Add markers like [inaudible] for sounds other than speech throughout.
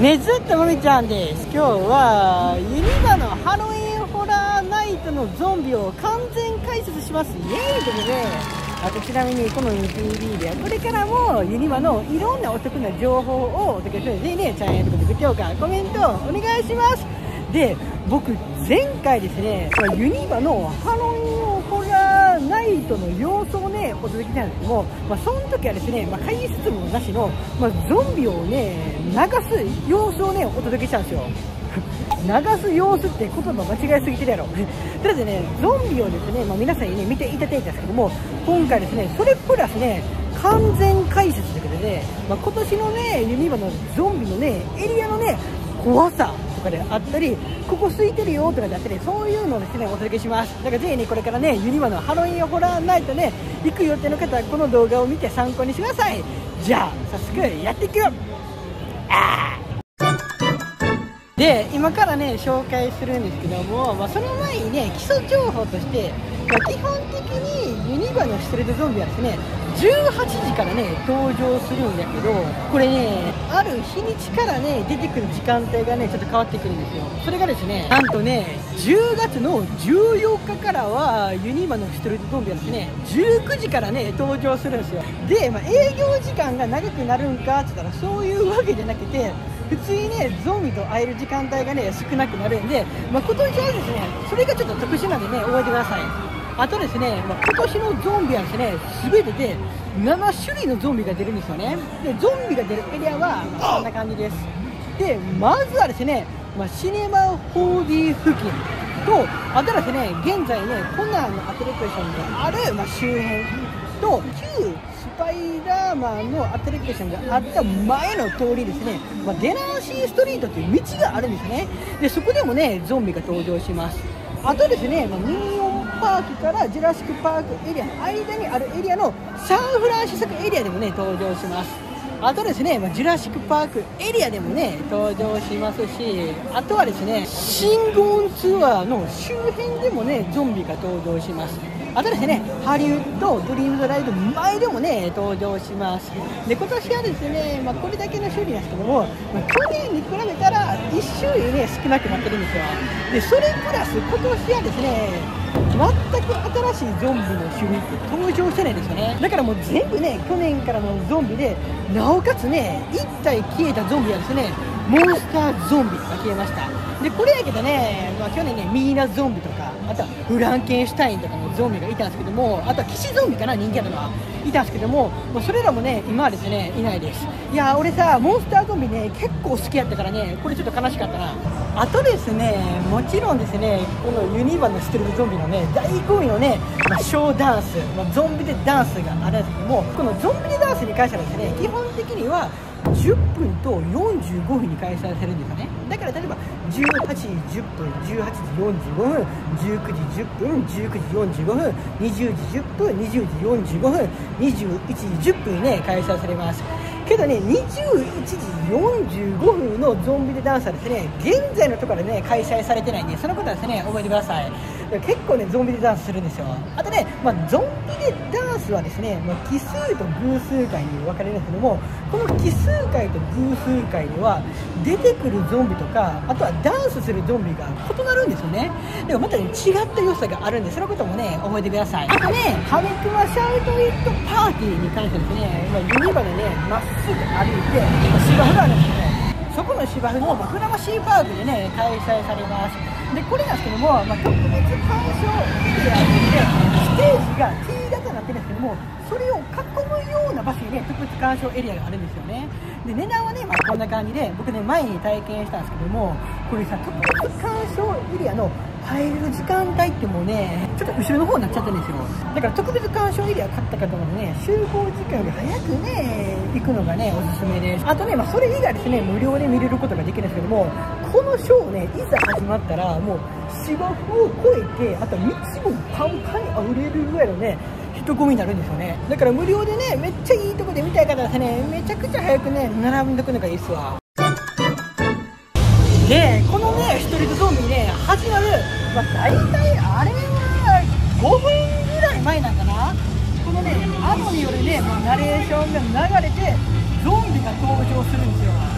ねずっともみちゃんです。今日はユニバのハロウィンホラーナイトのゾンビを完全解説します。イエーイということであとちなみにこの UTV ではこれからもユニバのいろんなお得な情報をお届けする。のでねチャンネル登録評価コメントお願いします。で僕前回ですねユニバのハロウィンナイトの様子をね、お届けしたんですけども、まあ、その時はですね、まあ、会議室もなしの、まあ、ゾンビをね、流す様子をね、お届けしたんですよ。[laughs] 流す様子って言葉間違いすぎてるやろ。とりあえずね、ゾンビをですね、まあ、皆さんにね、見ていただいたんですけども、今回ですね、それプラスね、完全解説ということで、まあ、今年のね、ユニバのゾンビのね、エリアのね、怖さかであったりここ空いてるよとかであったりそういうのをですねお届けします。だからぜひねこれからねユニバのハロウィンホラーナイトね行く予定の方はこの動画を見て参考にしてください。じゃあ早速やっていくよ。で今からね紹介するんですけども、まあ、その前にね基礎情報として、まあ、基本的にユニバのストレートゾンビはですね18時からね登場するんだけどこれねある日にちからね出てくる時間帯がねちょっと変わってくるんですよ。それがですねなんとね10月の14日からはユニバのストリートゾンビはですね19時からね登場するんですよ。で、まあ、営業時間が長くなるんかって言ったらそういうわけじゃなくて普通にねゾンビと会える時間帯がね少なくなるんで、まあ、今年はですねそれがちょっと特殊なんでね覚えてください。あとですね、まあ、今年のゾンビはですね、全てで7種類のゾンビが出るんですよね。で、ゾンビが出るエリアはこんな感じです。で、まずはですね、まあ、シネマ 4D 付近と、あとはですね、現在ね、コナンのアトラクションがある、まあ、周辺と、旧スパイダーマンのアトラクションがあった前の通りですね、まあ、デナーシーストリートという道があるんですね。で、そこでもね、ゾンビが登場します。あとですね、まあ、ミニオンパークからジュラシック・パークエリアの間にあるエリアのサンフランシスコエリアでもね登場しますあとですね、ま、ジュラシック・パークエリアでもね登場しますしあとはですねシンゴンツアーの周辺でもねゾンビが登場しますあとですね、ハリウッドドリームズライド前でもね、登場します。で、今年はですね、まあ、これだけの種類なんですけども、まあ、去年に比べたら1種類ね、少なくなってるんですよ。で、それプラス今年はですね、全く新しいゾンビの種類って登場してないですよね。だからもう全部ね去年からのゾンビでなおかつね1体消えたゾンビはですねモンスターゾンビが消えました。でこれやけどね、まあ、去年ねミーナゾンビとかあとはフランケンシュタインとかのゾンビがいたんですけどもあとは騎士ゾンビかな人気あるのは。いたんですけどももうそれらもね今はですねいないですいや俺さモンスターゾンビね結構好きやったからねこれちょっと悲しかったなあとですねもちろんですねこのユニバのステルゾンビのね大好意のね、まあ、ショーダンス、まあ、ゾンビでダンスがあるんですけどもこのゾンビでダンスに関してはですね基本的には10分と45分に開催されるんですよね。だから例えば18時10分18時45分19時10分19時45分20時10分20時45分21時10分にね開催されます。けどね21時45分のゾンビでダンスはですね現在のところでね開催されてないんでそのことはですね覚えてください。結構ねゾンビでダンスするんですよ。あとね、まあ、ゾンビでダンスはですね、まあ、奇数と偶数回に分かれるんですけどもこの奇数回と偶数回では出てくるゾンビとかあとはダンスするゾンビが異なるんですよね。でもまたね違った良さがあるんでそのこともね覚えてください。あとねハミクマシャウトイットパーティーに関してですね、まあ、ユニバでねまっすぐ歩いて、芝生があるんですね。そこの芝生も、まあ、船橋パークでね開催されます。でこれなんですけども、まあ、特別鑑賞エリアでステージが T 型になってるんですけどもそれを囲むような場所にね特別鑑賞エリアがあるんですよね。で値段はね、まあ、こんな感じで僕ね前に体験したんですけどもこれさ特別鑑賞エリアの入る時間帯ってもうねちょっと後ろの方になっちゃったんですよ。だから特別鑑賞エリア買った方もね集合時間より早くね行くのがねおすすめです。あとね、まあ、それ以外ですね無料で見れることができるんですけどもこのショーねいざ始まったらもう芝生を越えてあと道もパンパンに溢れるぐらいのね人混みになるんですよね。だから無料でねめっちゃいいとこで見たい方はねめちゃくちゃ早くね並んでくのがいいっすわ。でこのねストリートゾンビね始まる、まあ、大体あれは5分ぐらい前なんかな。このね後によるね、まあ、ナレーションが流れてゾンビが登場するんですよ。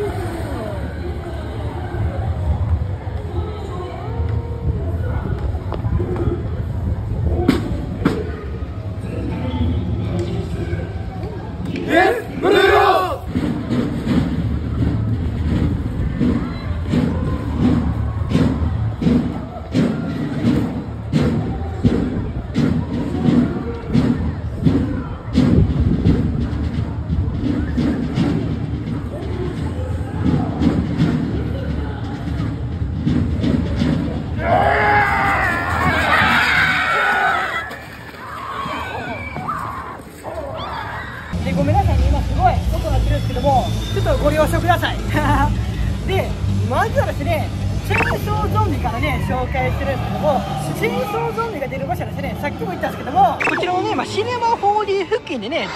Thank [laughs] you.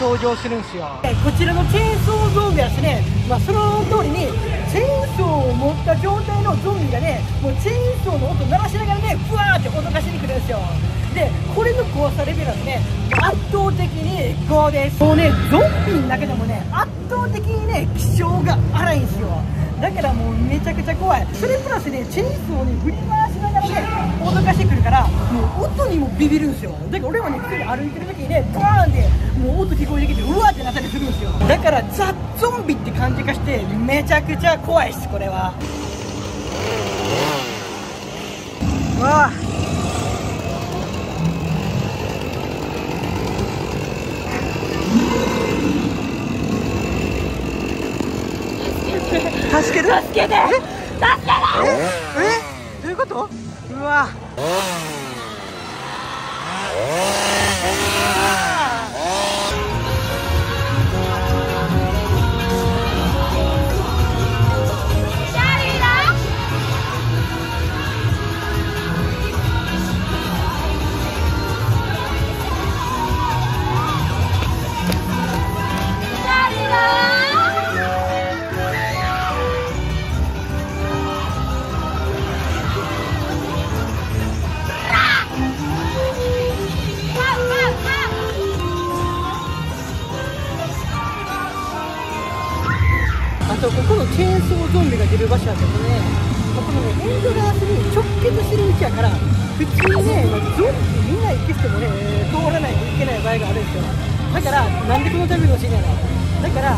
登場するんですよ。こちらのチェーンソーゾンビはですね、まあ、その通りにチェーンソーを持った状態のゾンビがねもうチェーンソーの音鳴らしながらねふわーって脅かしに来るんですよ。でこれの怖さレベルはね圧倒的に5です。もうねゾンビの中でもね圧倒的にね気性が荒いんですよ。だからもうめちゃくちゃ怖い。それプラスねチェーンソーに振り回しながら脅かしてくるからもう音にもビビるんですよ。だから俺はね普通に歩いてる時にねバーンってもう音聞こえてきてうわーってなったりするんですよ。だからザ・ゾンビって感じがしてめちゃくちゃ怖いですこれは。うわあ助ける助けて！助けて！え？え？こと？うわゾンビが出る場所はですね、まあこのね、エンドラースに直結してる道やから、普通にね、まあゾンビ見ない消してもね、通らないといけない場合があるんですよ。だから、なんでこのためかもしれないのだから、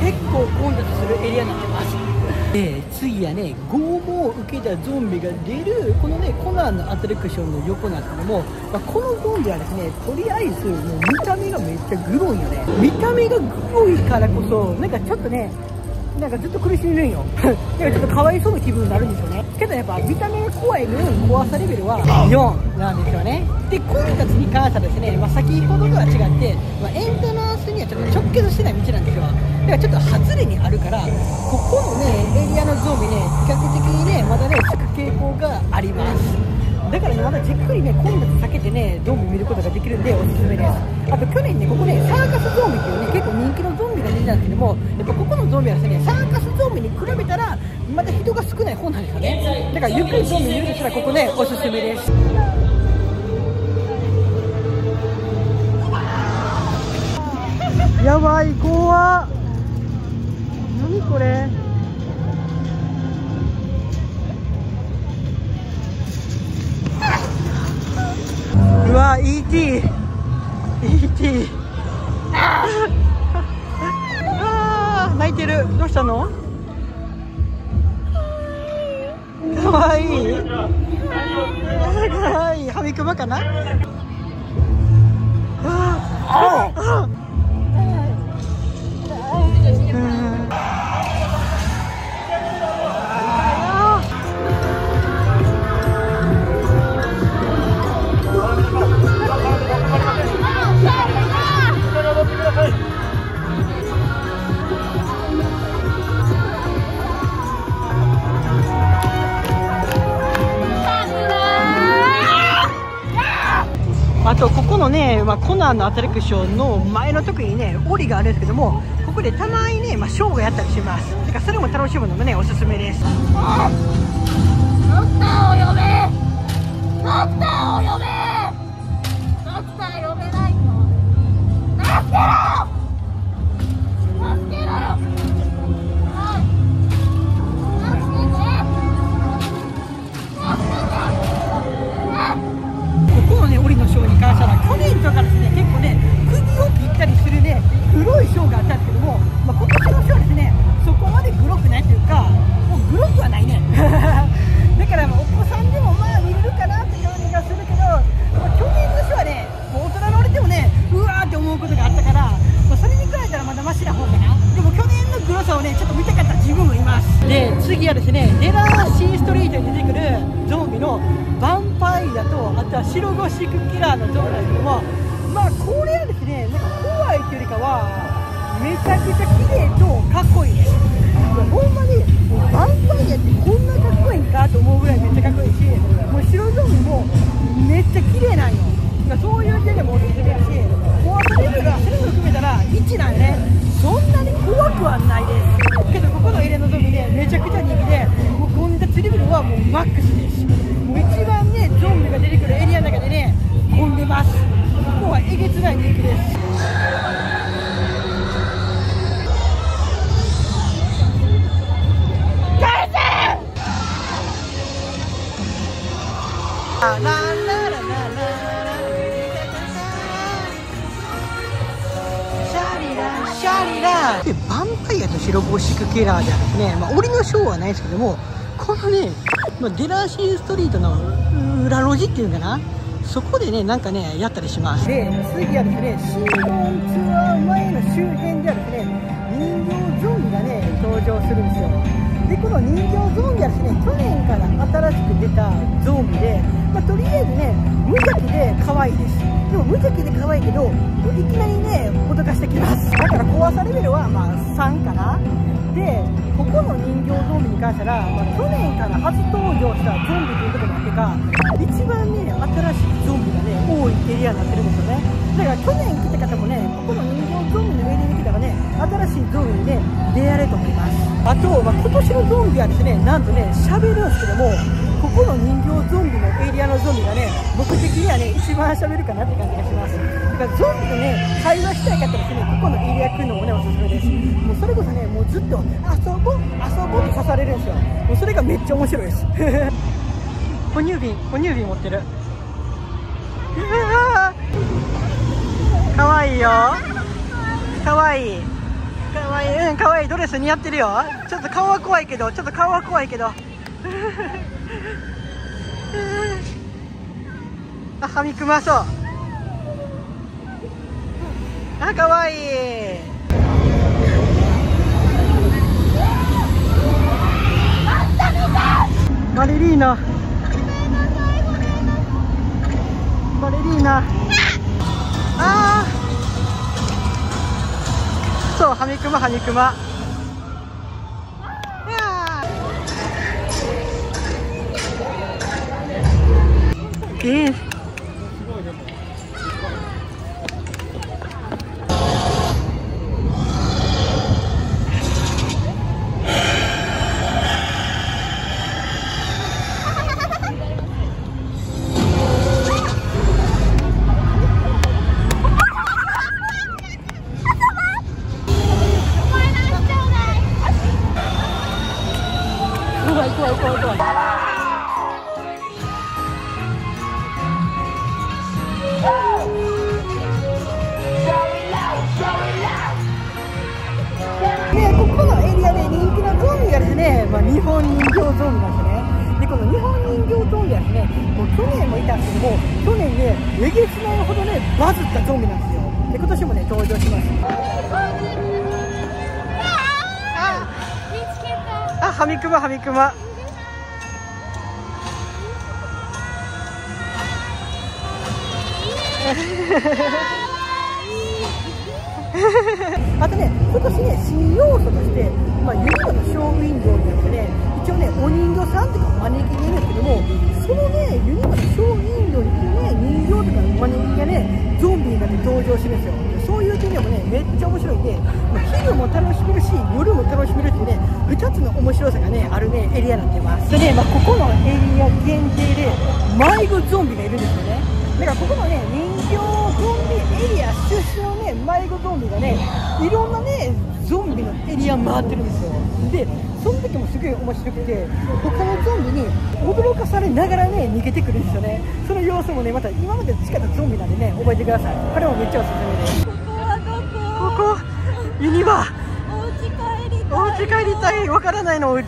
結構混雑するエリアになってます。で次やね拷問を受けたゾンビが出るこのねコナンのアトラクションの横なんですけども、まあ、このゾンビはですねとりあえずもう見た目がめっちゃグロいよね見た目がグロいからこそなんかちょっとねなんかずっと苦しんでるんよ。[laughs] だかちょっとかわいそうな気分になるんですよね。けどやっぱ見た目が怖い分怖さレベルは4なんですよね。で混雑に関してはですね、まあ、先ほどとは違って、まあ、エントランスにはちょっと直結してない道なんですよ。だからちょっと外れにあるからここのねエリアのゾンビね比較的ねまだねつく傾向があります。だからねまだじっくりね混雑避けてねゾンビ見ることができるんでおすすめです。あと去年ねここねサーカスゾンビっていうね結構人気のゾンビが出てたんですけどもやっぱここのゾンビはですねサーカスゾンビに比べたらまだ人が少ない方なんですよね。だからゆっくりゾンビ見るとしたらここねおすすめです。やばい怖っ。何これ？わ ET ET ああ泣いてる。どうしたの？かわいい。かわいい。ハミクマかな？あ、コナンのアトラクションの前の特にね檻があるんですけどもここでたまにね、まあ、ショーがやったりします。だからそれも楽しむのもねおすすめです。ドクターを呼べ。ドクターを呼べ。なんですけどもまあこれはですねなんか怖いというよりかはめちゃくちゃ綺麗とかっこいいですいやほんまにもうヴァンパイアってこんなかっこいいんかと思うぐらいめっちゃかっこいいしもう白ゾンビもめっちゃ綺麗なんよ。そういう点でもおすすめだし怖さレベルがそれも含めたら1なんよ。ねそんなに怖くはないですけどここのエリアのゾンビねめちゃくちゃ人気でもうコンテンツレベルはもうマックスですもう一番ねゾンビが出てくるエリアの中でね混んでます。ここはえげつない人気です。ラララララシャリラシャリラでヴァンパイアと白ゴシックキラーであるですね、まあ、檻のショーはないですけどもこのね、まあ、デラーシーストリートの裏路地っていうのかなそこでねなんかねやったりします。で次はですねシーズンツアー前の周辺ではですね人形ゾンビがね登場するんですよ。でこの人形ゾンビはですね去年から新しく出たゾンビで、まあ、とりあえずね無邪気で可愛いです。でも無邪気で可愛いけどいきなりね脅かしてきます。だから怖さレベルはまあ3かな。でここの人形ゾンビに関しては、まあ、去年から初登場したゾンビということもあってか一番ね新しいゾンビがね多いエリアになってるんですよね。だから去年来た方もねここの人形ゾンビのエリアに来たらね新しいゾンビにね出会えると思います。あと、まあ、今年のゾンビはですねなんとね喋るんですけどもここの人形ゾンビのエリアのゾンビがね僕的にはね一番喋るかなって感じがします。だからゾンビとね会話したい方ですねここのエリア来るのもねおすすめです。もうそれこそねもうずっと遊ぼう遊ぼうと刺されるんですよ。もうそれがめっちゃ面白いです。哺乳瓶哺乳瓶持ってる。う [laughs] わかわいいよ。かわいい。かわいい。うんかわいい。ドレス似合ってるよ。ちょっと顔は怖いけどちょっと顔は怖いけど。[laughs] あはみくまそう。あかわいい。バレリーナバレリーナ。あー。そうハミクマハミクマ。いやー。ね、ここのエリアで人気のゾンビがですね、まあ、日本人形ゾンビなんですね。で、この日本人形ゾンビはですね、もう去年もいたんですけども、去年ね、えげつないほどね、バズったゾンビなんですよ。で、今年もね、登場します。あ、はみくまはみくま。[laughs] あとね、今年ね、新要素として、まあ、ユニバのショーウィンドウになってね、一応ね、お人形さんとか招きがいるんですけども、そのね、ユニバのショーウィンドウにね、人形とか招きがね、ゾンビになって登場してるんですよ。そういう点でもね、めっちゃ面白いんで、まあ、昼も楽しめるし、夜も楽しめるっていうね、2つの面白さがね、あるね、エリアになってます。でね、まあ、ここのエリア限定で、迷子ゾンビがいるんですよね。だからここのね、人形ゾンビエリア出身のね、迷子ゾンビがね、いろんなね、ゾンビのエリア回ってるんですよ。で、その時もすごい面白くて、他のゾンビに驚かされながらね、逃げてくるんですよね。その様子もね、また今まで培ったゾンビなんでね、覚えてください。これもめっちゃおすすめです。ここはどこ？ここ、ユニバ、お家帰りお家帰りたい、わからないのお家。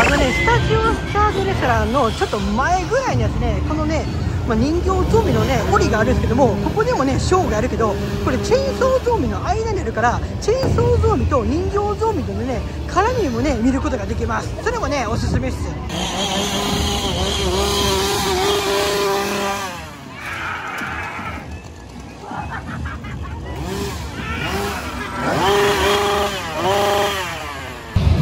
あのね、スタジオスターズレスラーのちょっと前ぐらいにですね、このね、まあ、人形ゾンビのね檻があるんですけどもここでもねショーがあるけどこれチェーンソーゾンビの間にあるからチェーンソーゾンビと人形ゾンビとのね絡みもね見ることができます。それもねおすすめっす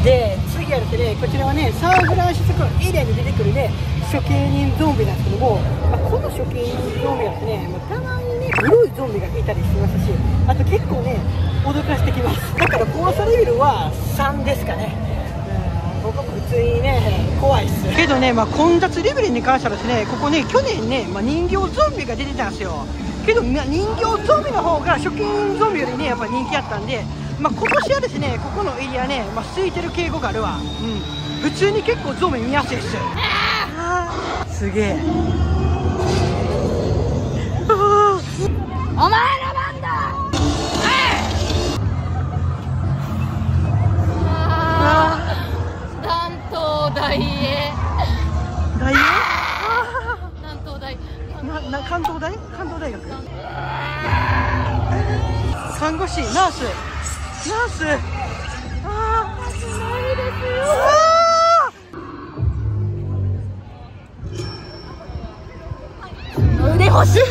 で次あるってねこちらはねサンフランシスコのエリアに出てくるね処刑人ゾンビなんですけども、まあ、この処刑人ゾンビはですね、まあ、たまにね黒いゾンビがいたりしますしあと結構ね脅かしてきます。だから怖さレベルは3ですかね。僕も普通にね怖いっす。けどね、まあ、混雑レベルに関してはですねここね去年ね、まあ、人形ゾンビが出てたんですよ。けど人形ゾンビの方が初期ゾンビよりねやっぱ人気あったんでまあ、今年はですねここのエリアね、まあ、空いてる傾向があるわ。うん。普通に結構ゾンビ見やすいっす。すげえ。お前らなんだ南東大へ。大学南東大なな関東大？関東大学？看護師ナースチャンスああしないです。よ腕欲しい。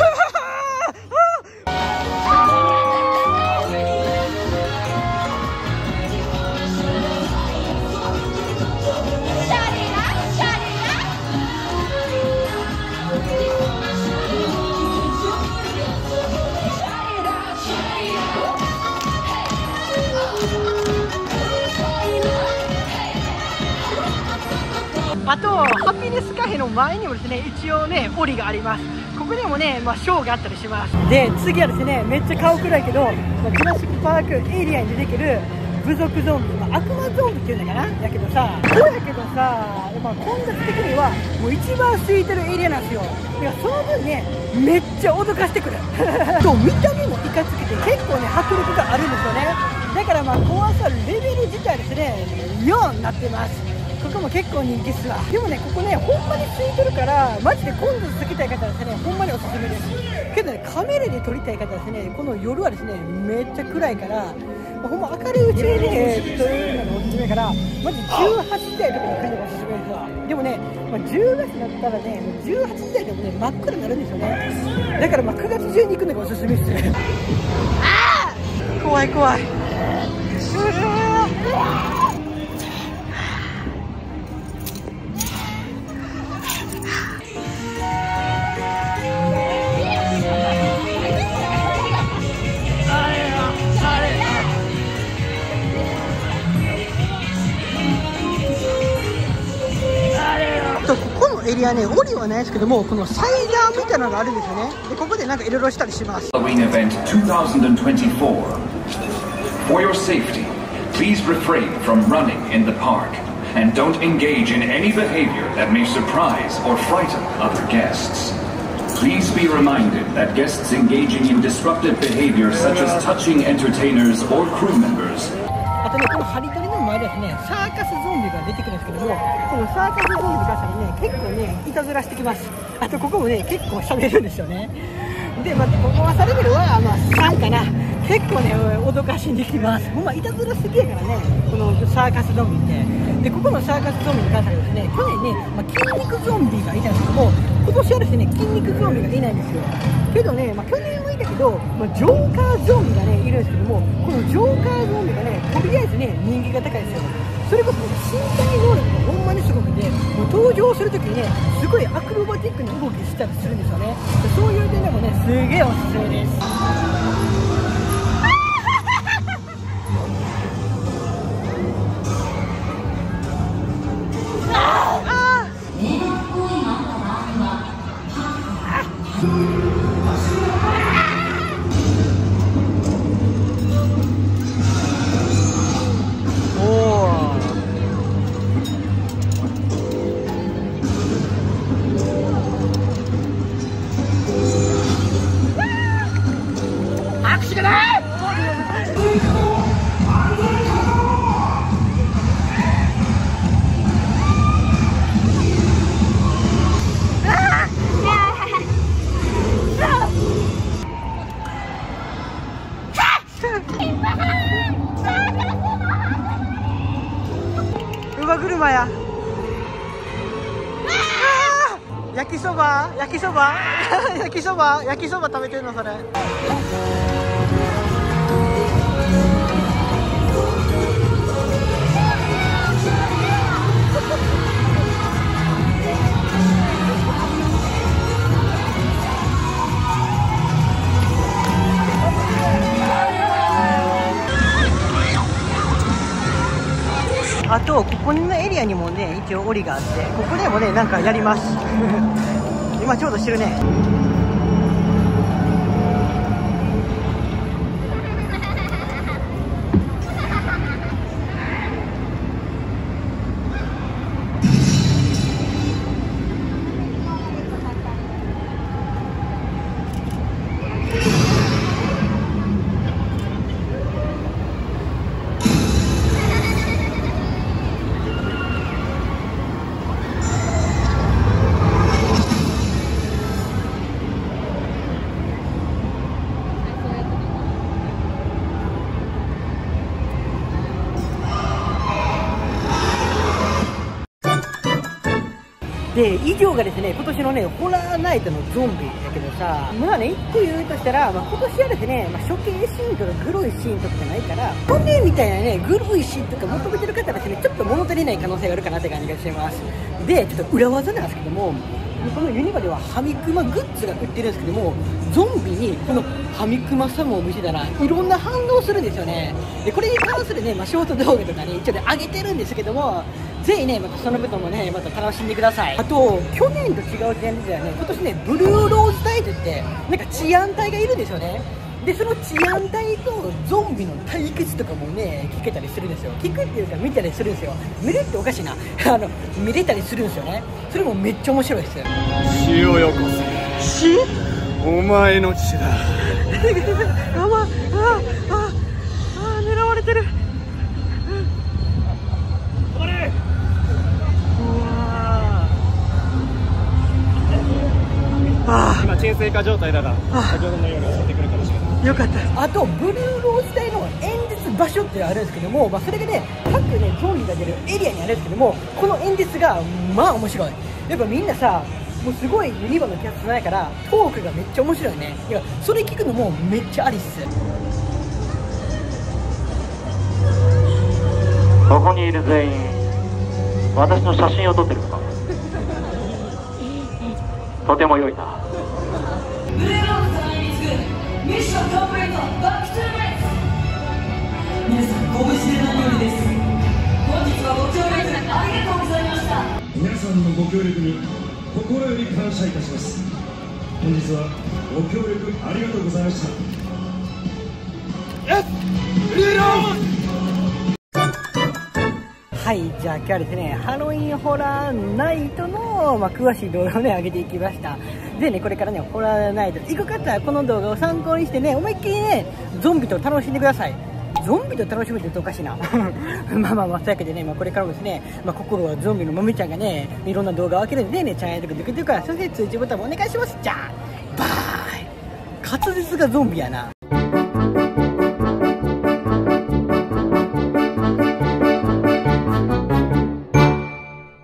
ネスカフェの前にもですね一応ね檻があります。ここにもね、まあ、ショーがあったりします。で次はですねめっちゃ顔暗いけど、まあ、ジュラシック・パークエリアに出てくる部族ゾンビ、まあ、悪魔ゾンビっていうのかな？やけどさそうやけどさ、まあ、混雑的にはもう一番空いてるエリアなんですよ。だからその分ねめっちゃ脅かしてくる。[laughs] そう見た目もいかつくて結構ね迫力があるんですよね。だからまあ怖さレベル自体ですね4になってますここも結構人気っすわ。でもねここねほんまに空いてるからマジで混雑避けたい方はですねほんまにおすすめです。けどねカメラで撮りたい方はですねこの夜はですねめっちゃ暗いからまあほんま明るいうちにね撮るのがおすすめやからマジ18時台とかに来るのがおすすめですわ。でもね、まあ、10月になったらねもう18時台でもね真っ暗になるんですよね。だからまあ9月中に行くのがおすすめです。怖い怖い。うわ ここのエリアね、檻はないですけども、この祭壇みたいなのがあるんですよね。で、ここでなんかいろいろしたりします。 Halloween event 2024. For your safety, please refrain from running in the park and don't engage in any behavior that may surprise or frighten other guests. Please be reminded that guests engaging in disruptive behavior such as touching entertainers or crew members あとね、このハリトリの前ですね、サーカスゾンビが出てくるんですけども、このサーカスゾンビに関してはね、結構ね、いたずらしてきます。あとここもね、結構喋るんですよね。で、まあ、ここはサレベルは、まあ、3かな。結構ね、脅かしに来ます。ほんま、いたずら好きやからね、このサーカスゾンビって。で、ここのサーカスゾンビに関してはですね、去年ね、まあ、筋肉ゾンビがいたんですけども、今年はですね、筋肉ゾンビがいないんですよ。けどね、まあ、去年ど、まあ、ジョーカーゾンビがね、いるんですけども、このジョーカーゾンビがね、とりあえずね、人気が高いですよ。それこそ、身体能力がほんまにすごくて、もう登場するときにね、すごいアクロバティックな動きしたりするんですよね。そういう点でもね、すげえおすすめです。車や。焼きそば？焼きそば？[laughs] 焼きそば？焼きそば食べてるのそれ。あとここのエリアにもね一応檻があってここでもねなんかやります。[laughs] 今ちょうどしてるね。で以上がですね今年のねホラーナイトのゾンビだけどさまあね1個言うとしたら、まあ、今年はですね、まあ、処刑シーンとかグロいシーンとかじゃないから去年みたいなねグロいシーンとか求めてる方はですねちょっと物足りない可能性があるかなって感じがします。でちょっと裏技なんですけどもこのユニバではハミクマグッズが売ってるんですけどもゾンビにこのハミクマサムを見せたらいろんな反応するんですよね。でこれに関するね、まあ、ショート動画とかに一応ね上げてるんですけどもぜひねまたそのこともねまた楽しんでください。あと去年と違う点ではね。今年ねブルーローズ隊といってなんか治安隊がいるんですよね。でその治安隊とゾンビの対決とかもね聞けたりするんですよ。聞くっていうか見たりするんですよ。見るっておかしいな。[laughs] あの見れたりするんですよね。それもめっちゃ面白いです。死をよこ死？せお前の血だ。[laughs] あまああああ狙われてる沈静化状態だが先ほどのように襲ってくるかもしれないよかった。あとブルーローズ隊の演説場所ってあるんですけども、まあ、それがね各ねゾンビが出るエリアにあるんですけどもこの演説がまあ面白い。やっぱみんなさもうすごいユニバのキャストないからトークがめっちゃ面白いね。いやそれ聞くのもめっちゃありっす。ここにいる全員私の写真を撮ってるのか。[laughs] とても良いなブルーローズ様につくミッションコンプリートバックトゥーレッツ皆さんご無事で何よりです本日はご協力ありがとうございました皆さんのご協力に心より感謝いたします。本日はご協力ありがとうございました。はい、じゃあ今日はですね、ハロウィンホラーナイトの、まあ、詳しい動画をね、上げていきました。でね、これからね、ホラーナイト、行く方はこの動画を参考にしてね、思いっきりね、ゾンビと楽しんでください。ゾンビと楽しむって言うとおかしいな。[laughs] まあまあまあ、そういうわけどね、まあ、これからもですね、まあ、心はゾンビのまみちゃんがね、いろんな動画を開けるんでね、チャンネル登録とか、そして通知ボタンもお願いします。じゃあ、バイ滑舌がゾンビやな。